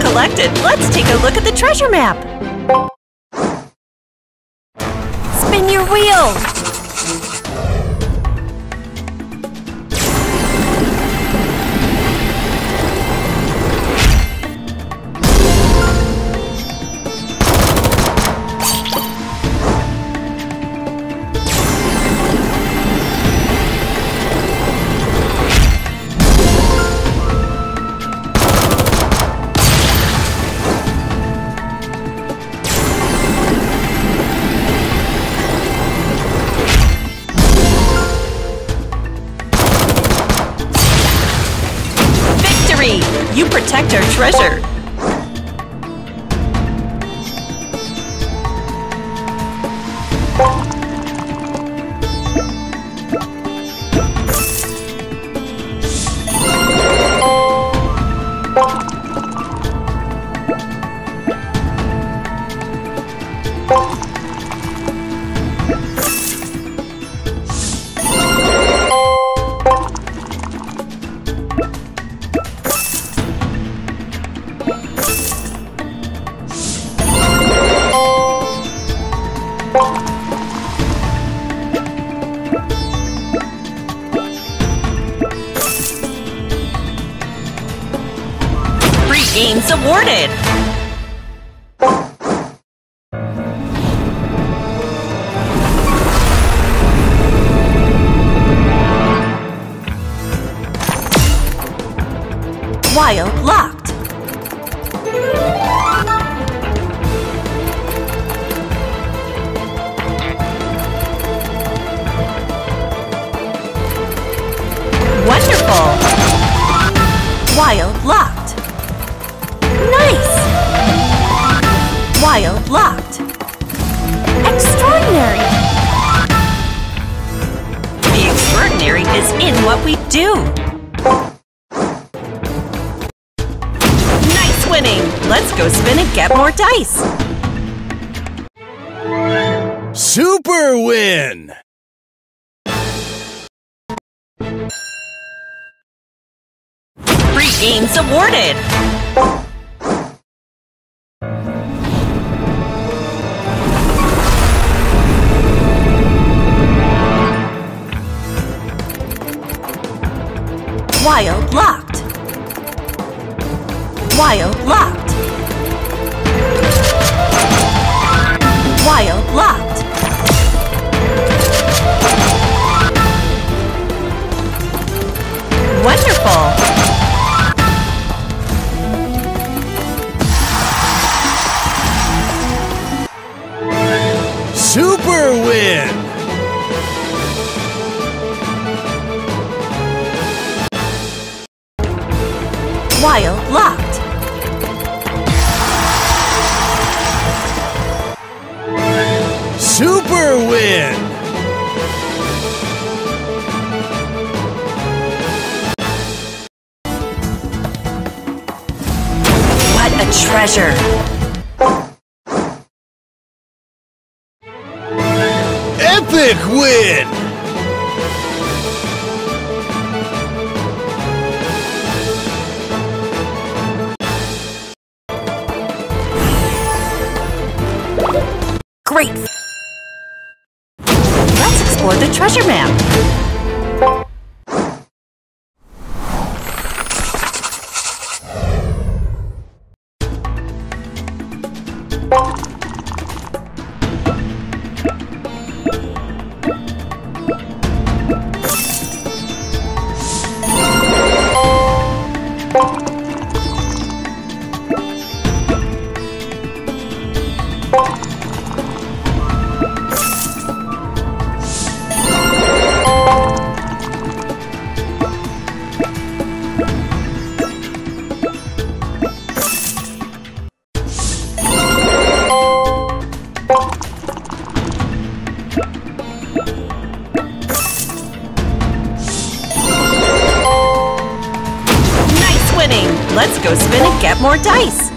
collected, let's take a look at the treasure map. Spin your wheel. You protect our treasure. Free games awarded. Wild locked. We do. Nice winning. Let's go spin and get more dice. Super win! Free games awarded. Wild locked. Wild locked. Win! What a treasure! Epic win! Great! The treasure map. Let's go spin and get more dice.